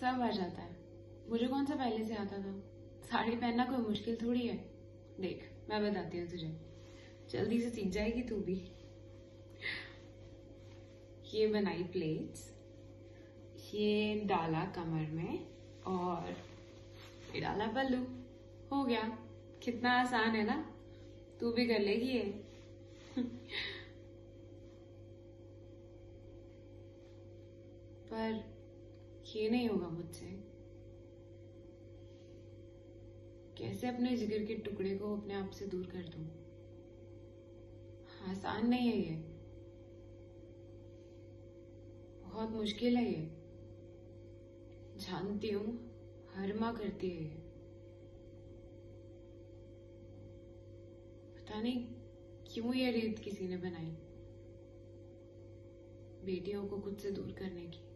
सब आ जाता है। मुझे कौन सा पहले से आता था? साड़ी पहनना कोई मुश्किल थोड़ी है। देख, मैं बताती हूँ तुझे। जल्दी से सीख जाएगी तू भी। ये बनाई प्लेट्स ये डाला कमर में और ये डाला पल्लू। हो गया। कितना आसान है ना? तू भी कर लेगी ये। पर ये नहीं होगा मुझसे। कैसे अपने जिगर के टुकड़े को अपने आप से दूर कर दूँ? आसान नहीं है ये। बहुत मुश्किल है ये। जानती हूँ, हर माँ करती है ये। पता नहीं, क्यों ये रीत किसी ने बनाई? बेटियों को खुद से दूर करने की।